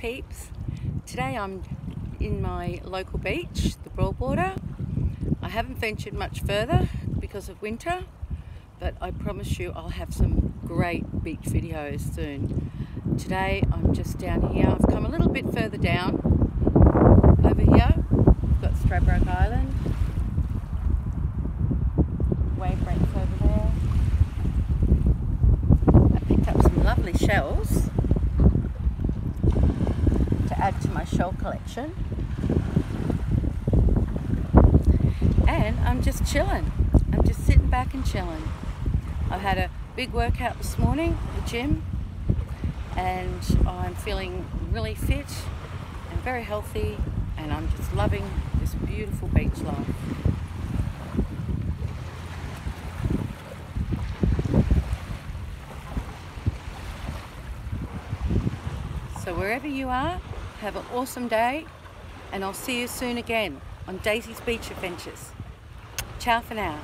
peeps. Today I'm in my local beach, the Broadwater. I haven't ventured much further because of winter, but I promise you I'll have some great beach videos soon. Today I'm just down here. I've come a little bit further down over here. We've got Stradbroke Island. Wave breaks over there. I picked up some lovely shells to my shell collection. And I'm just chilling. I'm just sitting back and chilling. I've had a big workout this morning at the gym and I'm feeling really fit and very healthy and I'm just loving this beautiful beach life. So wherever you are, have an awesome day and I'll see you soon again on Daisy's Beach Adventures. Ciao for now.